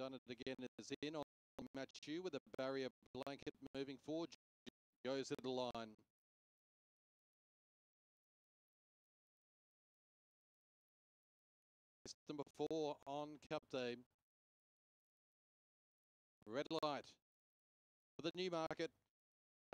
Done it again is in on Matthew with a barrier blanket moving forward. Goes to the line. Number four on Cup Day. Red light for the Newmarket.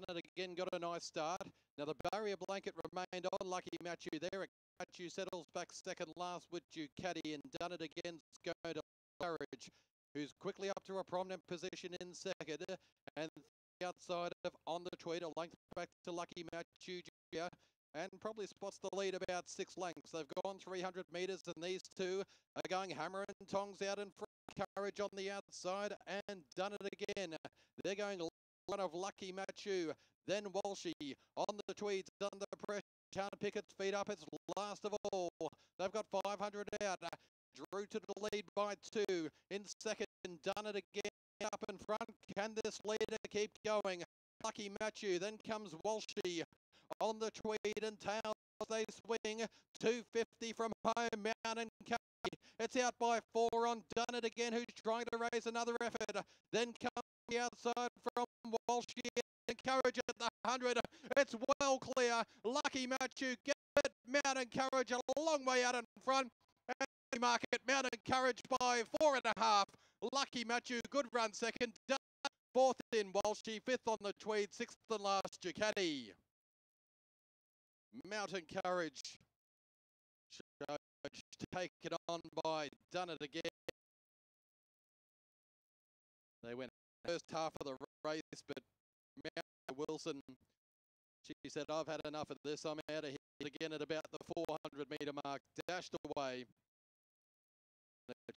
And again got a nice start. Now the barrier blanket remained on. Lucky Matthew there. Matthew settles back second last with Ducati and done it again. Go to Courage, who's quickly up to a prominent position in second. And outside of on the tweed, a length back to Lucky Jr. And probably spots the lead about six lengths. They've gone 300 metres, and these two are going hammer and tongs out in front. Courage on the outside and done it again. They're going one of Lucky Matthew, then Walshy on the tweeds under pressure. Can't pick its feet up. It's last of all. They've got 500 out. Drew to the lead by two. In second, done it again up in front. Can this leader keep going? Lucky Matthew. Then comes Walshy on the tweed and tail. They swing 250 from home. Mountain it's out by four on Done It Again, who's trying to raise another effort. Then comes the outside from Walshy. Courage at the 100. It's well clear. Lucky Matthew get it. Mountain Courage a long way out in front. Market Mountain Courage by four and a half. Lucky Matthew, good run second. Fourth in Walshy, fifth on the Tweed, sixth and last Ducati. Mountain Courage taken on by Done It Again. They went first half of the race, but Mount Wilson, she said, I've had enough of this. I'm out of here again at about the 400 metre mark. Dashed away the